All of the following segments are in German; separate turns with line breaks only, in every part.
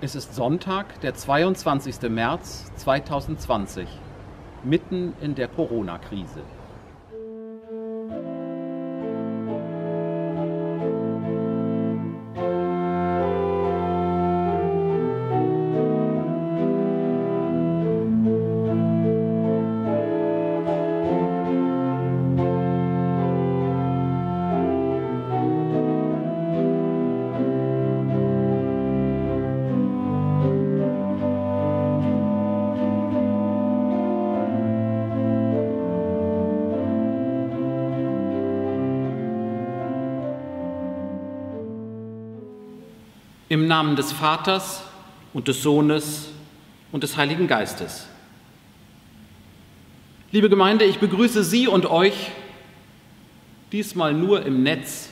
Es ist Sonntag, der 22. März 2020, mitten in der Corona-Krise. Im Namen des Vaters und des Sohnes und des Heiligen Geistes. Liebe Gemeinde, ich begrüße Sie und euch diesmal nur im Netz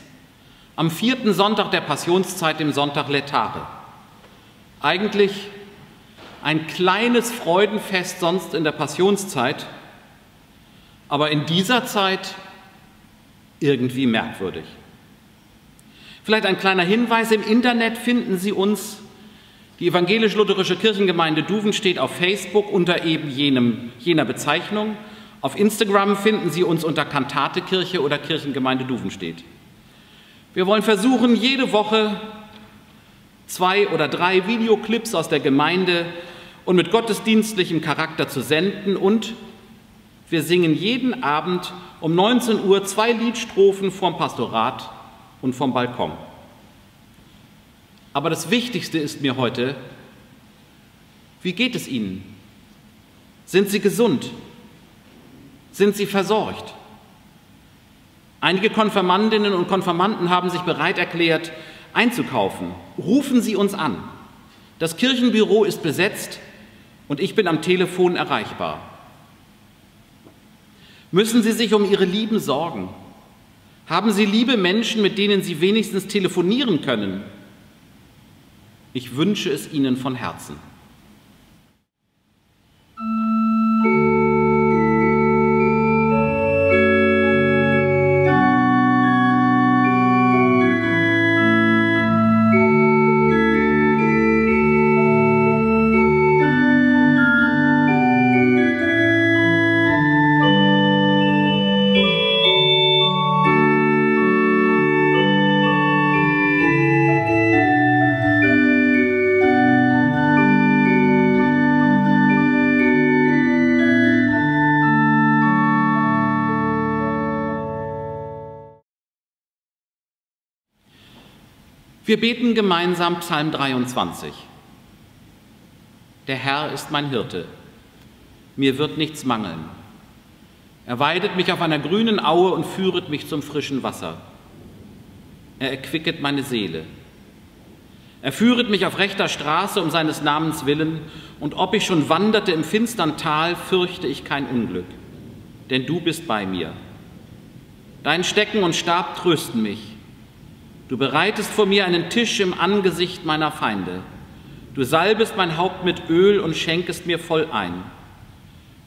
am vierten Sonntag der Passionszeit, dem Sonntag Letare. Eigentlich ein kleines Freudenfest sonst in der Passionszeit, aber in dieser Zeit irgendwie merkwürdig. Vielleicht ein kleiner Hinweis, im Internet finden Sie uns, die evangelisch-lutherische Kirchengemeinde Duven steht auf Facebook unter eben jenem, jener Bezeichnung. Auf Instagram finden Sie uns unter Kantatekirche oder Kirchengemeinde Duvenstedt. Wir wollen versuchen, jede Woche zwei oder drei Videoclips aus der Gemeinde und mit gottesdienstlichem Charakter zu senden und wir singen jeden Abend um 19 Uhr zwei Liedstrophen vom Pastorat und vom Balkon. Aber das Wichtigste ist mir heute, wie geht es Ihnen? Sind Sie gesund? Sind Sie versorgt? Einige Konfirmandinnen und Konfirmanden haben sich bereit erklärt, einzukaufen. Rufen Sie uns an. Das Kirchenbüro ist besetzt und ich bin am Telefon erreichbar. Müssen Sie sich um Ihre Lieben sorgen? Haben Sie liebe Menschen, mit denen Sie wenigstens telefonieren können? Ich wünsche es Ihnen von Herzen. Wir beten gemeinsam Psalm 23. Der Herr ist mein Hirte, mir wird nichts mangeln. Er weidet mich auf einer grünen Aue und führet mich zum frischen Wasser. Er erquicket meine Seele. Er führet mich auf rechter Straße um seines Namens willen, und ob ich schon wanderte im finstern Tal, fürchte ich kein Unglück, denn du bist bei mir. Dein Stecken und Stab trösten mich. Du bereitest vor mir einen Tisch im Angesicht meiner Feinde. Du salbest mein Haupt mit Öl und schenkest mir voll ein.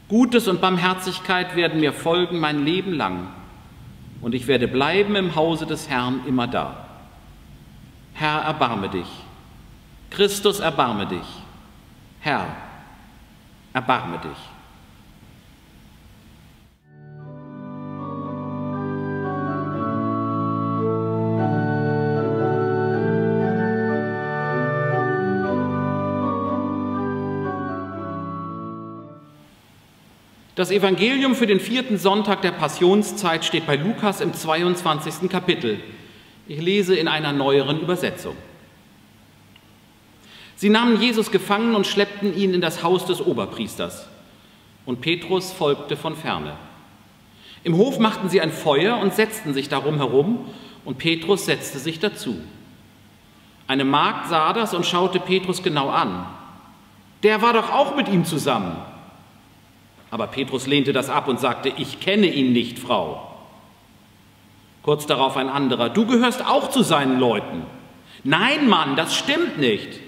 Gutes und Barmherzigkeit werden mir folgen mein Leben lang, und ich werde bleiben im Hause des Herrn immer da. Herr, erbarme dich. Christus, erbarme dich. Herr, erbarme dich. Das Evangelium für den vierten Sonntag der Passionszeit steht bei Lukas im 22. Kapitel. Ich lese in einer neueren Übersetzung. Sie nahmen Jesus gefangen und schleppten ihn in das Haus des Oberpriesters. Und Petrus folgte von ferne. Im Hof machten sie ein Feuer und setzten sich darum herum, und Petrus setzte sich dazu. Eine Magd sah das und schaute Petrus genau an. Der war doch auch mit ihm zusammen. Aber Petrus lehnte das ab und sagte, ich kenne ihn nicht, Frau. Kurz darauf ein anderer, du gehörst auch zu seinen Leuten. Nein, Mann, das stimmt nicht.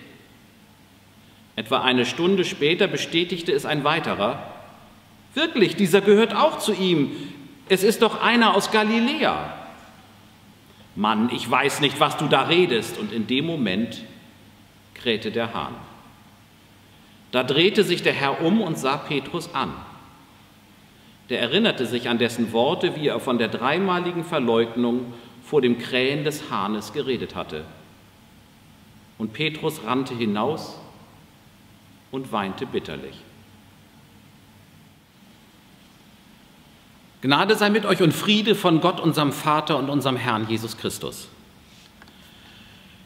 Etwa eine Stunde später bestätigte es ein weiterer, wirklich, dieser gehört auch zu ihm. Es ist doch einer aus Galiläa. Mann, ich weiß nicht, was du da redest. Und in dem Moment krähte der Hahn. Da drehte sich der Herr um und sah Petrus an. Der erinnerte sich an dessen Worte, wie er von der dreimaligen Verleugnung vor dem Krähen des Hahnes geredet hatte. Und Petrus rannte hinaus und weinte bitterlich. Gnade sei mit euch und Friede von Gott, unserem Vater und unserem Herrn Jesus Christus.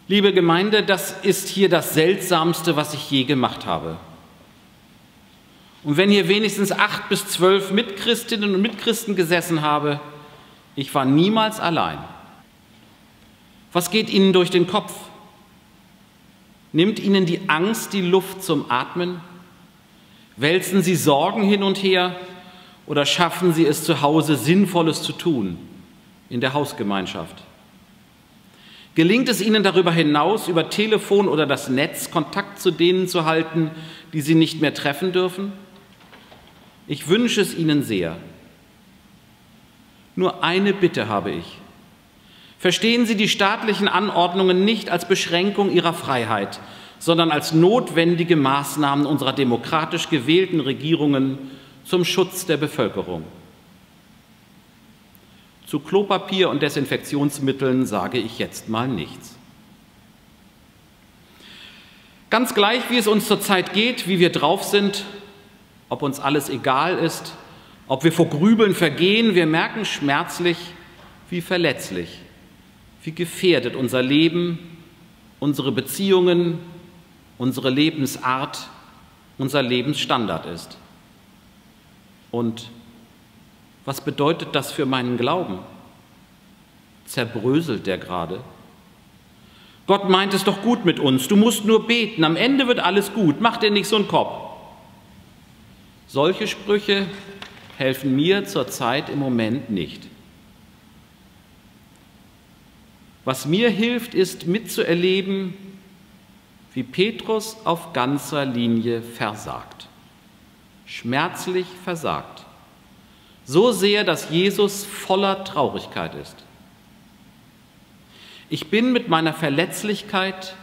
Liebe Gemeinde, das ist hier das Seltsamste, was ich je gemacht habe. Und wenn hier wenigstens acht bis zwölf Mitchristinnen und Mitchristen gesessen habe, ich war niemals allein. Was geht Ihnen durch den Kopf? Nimmt Ihnen die Angst die Luft zum Atmen? Wälzen Sie Sorgen hin und her oder schaffen Sie es zu Hause, Sinnvolles zu tun in der Hausgemeinschaft? Gelingt es Ihnen darüber hinaus, über Telefon oder das Netz Kontakt zu denen zu halten, die Sie nicht mehr treffen dürfen? Ich wünsche es Ihnen sehr. Nur eine Bitte habe ich. Verstehen Sie die staatlichen Anordnungen nicht als Beschränkung Ihrer Freiheit, sondern als notwendige Maßnahmen unserer demokratisch gewählten Regierungen zum Schutz der Bevölkerung. Zu Klopapier und Desinfektionsmitteln sage ich jetzt mal nichts. Ganz gleich, wie es uns zurzeit geht, wie wir drauf sind, ob uns alles egal ist, ob wir vor Grübeln vergehen, wir merken schmerzlich, wie verletzlich, wie gefährdet unser Leben, unsere Beziehungen, unsere Lebensart, unser Lebensstandard ist. Und was bedeutet das für meinen Glauben? Zerbröselt der gerade? Gott meint es doch gut mit uns. Du musst nur beten. Am Ende wird alles gut. Mach dir nicht so einen Kopf. Solche Sprüche helfen mir zurzeit im Moment nicht. Was mir hilft, ist mitzuerleben, wie Petrus auf ganzer Linie versagt, schmerzlich versagt, so sehr, dass Jesus voller Traurigkeit ist. Ich bin mit meiner Verletzlichkeit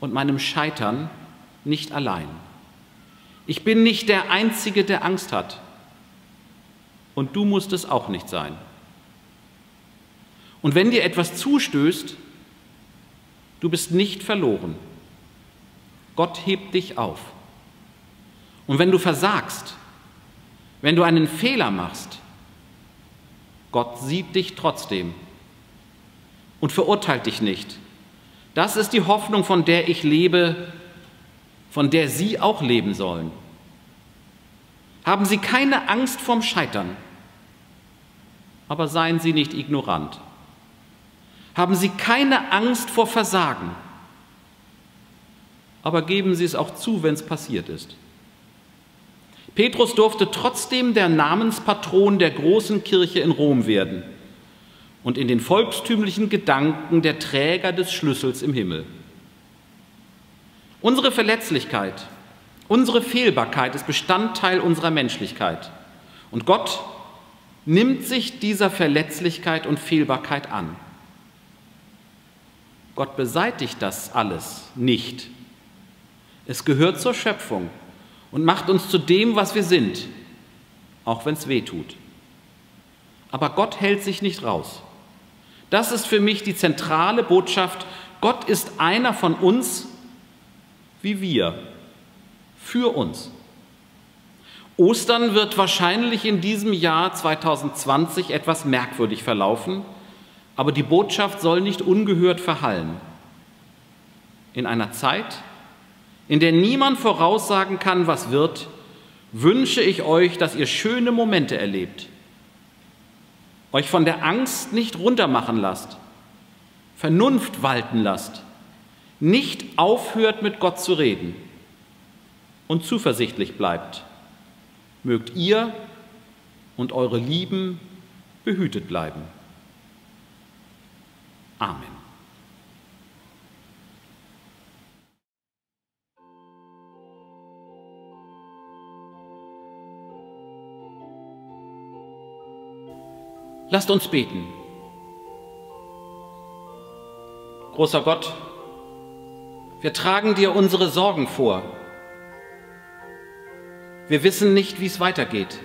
und meinem Scheitern nicht allein. Ich bin nicht der Einzige, der Angst hat. Und du musst es auch nicht sein. Und wenn dir etwas zustößt, du bist nicht verloren. Gott hebt dich auf. Und wenn du versagst, wenn du einen Fehler machst, Gott sieht dich trotzdem und verurteilt dich nicht. Das ist die Hoffnung, von der ich lebe von der Sie auch leben sollen. Haben Sie keine Angst vorm Scheitern, aber seien Sie nicht ignorant. Haben Sie keine Angst vor Versagen, aber geben Sie es auch zu, wenn es passiert ist. Petrus durfte trotzdem der Namenspatron der großen Kirche in Rom werden und in den volkstümlichen Gedanken der Träger des Schlüssels im Himmel. Unsere Verletzlichkeit, unsere Fehlbarkeit ist Bestandteil unserer Menschlichkeit. Und Gott nimmt sich dieser Verletzlichkeit und Fehlbarkeit an. Gott beseitigt das alles nicht. Es gehört zur Schöpfung und macht uns zu dem, was wir sind, auch wenn es weh tut. Aber Gott hält sich nicht raus. Das ist für mich die zentrale Botschaft. Gott ist einer von uns wie wir, für uns. Ostern wird wahrscheinlich in diesem Jahr 2020 etwas merkwürdig verlaufen, aber die Botschaft soll nicht ungehört verhallen. In einer Zeit, in der niemand voraussagen kann, was wird, wünsche ich euch, dass ihr schöne Momente erlebt, euch von der Angst nicht runtermachen lasst, Vernunft walten lasst nicht aufhört, mit Gott zu reden und zuversichtlich bleibt, mögt ihr und eure Lieben behütet bleiben. Amen. Lasst uns beten. Großer Gott, Wir tragen dir unsere Sorgen vor. Wir wissen nicht, wie es weitergeht.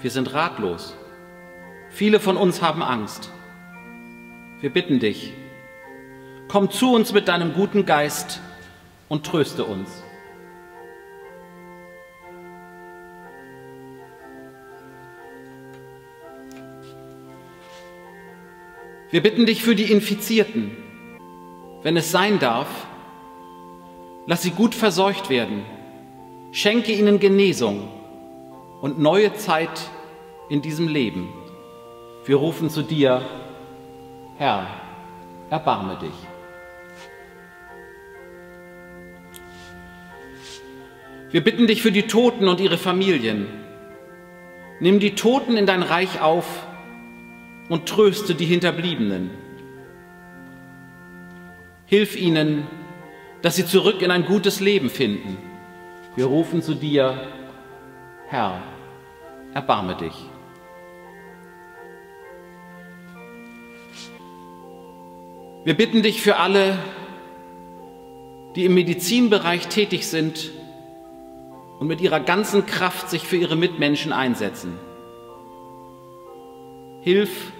Wir sind ratlos. Viele von uns haben Angst. Wir bitten dich, komm zu uns mit deinem guten Geist und tröste uns. Wir bitten dich für die Infizierten, wenn es sein darf, lass sie gut verseucht werden, schenke ihnen Genesung und neue Zeit in diesem Leben. Wir rufen zu dir, Herr, erbarme dich. Wir bitten dich für die Toten und ihre Familien. Nimm die Toten in dein Reich auf und tröste die Hinterbliebenen. Hilf ihnen, dass sie zurück in ein gutes Leben finden. Wir rufen zu dir, Herr, erbarme dich. Wir bitten dich für alle, die im Medizinbereich tätig sind und mit ihrer ganzen Kraft sich für ihre Mitmenschen einsetzen. Hilf,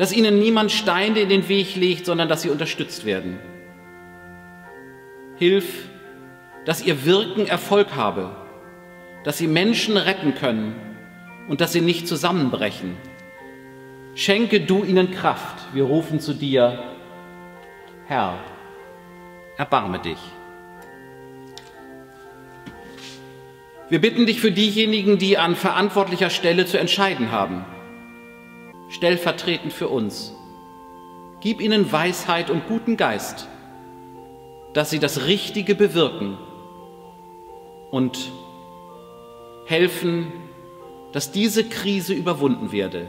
dass ihnen niemand Steine in den Weg legt, sondern dass sie unterstützt werden. Hilf, dass ihr Wirken Erfolg habe, dass sie Menschen retten können und dass sie nicht zusammenbrechen. Schenke du ihnen Kraft. Wir rufen zu dir, Herr, erbarme dich. Wir bitten dich für diejenigen, die an verantwortlicher Stelle zu entscheiden haben, stellvertretend für uns. Gib ihnen Weisheit und guten Geist, dass sie das Richtige bewirken und helfen, dass diese Krise überwunden werde.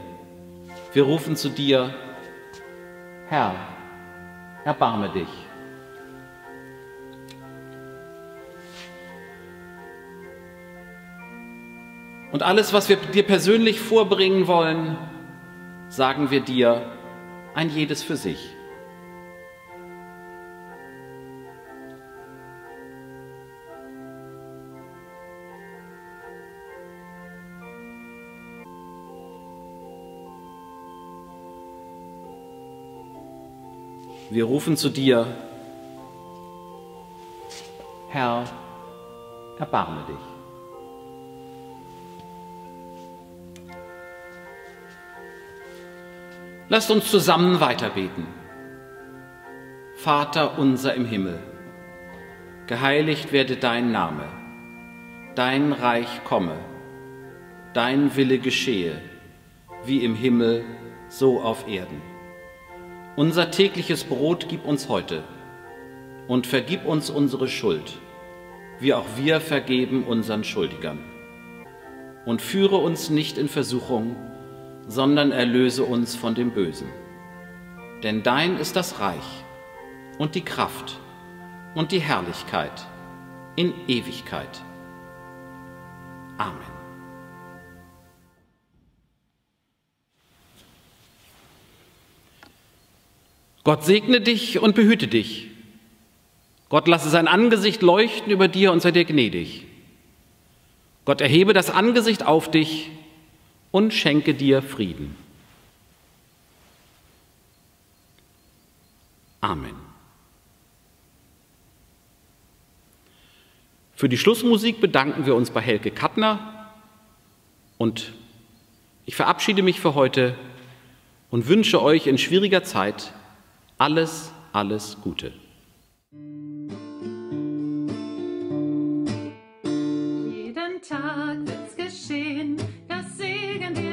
Wir rufen zu dir, Herr, erbarme dich. Und alles, was wir dir persönlich vorbringen wollen, sagen wir dir, ein jedes für sich. Wir rufen zu dir, Herr, erbarme dich. Lasst uns zusammen weiterbeten. Vater unser im Himmel, geheiligt werde dein Name, dein Reich komme, dein Wille geschehe, wie im Himmel, so auf Erden. Unser tägliches Brot gib uns heute und vergib uns unsere Schuld, wie auch wir vergeben unseren Schuldigern. Und führe uns nicht in Versuchung, sondern erlöse uns von dem Bösen. Denn dein ist das Reich und die Kraft und die Herrlichkeit in Ewigkeit. Amen. Gott segne dich und behüte dich. Gott lasse sein Angesicht leuchten über dir und sei dir gnädig. Gott erhebe das Angesicht auf dich und schenke dir Frieden. Amen. Für die Schlussmusik bedanken wir uns bei Helke Kattner und ich verabschiede mich für heute und wünsche euch in schwieriger Zeit alles, alles Gute.
Jeden Tag wird's geschehen, dass Segen dir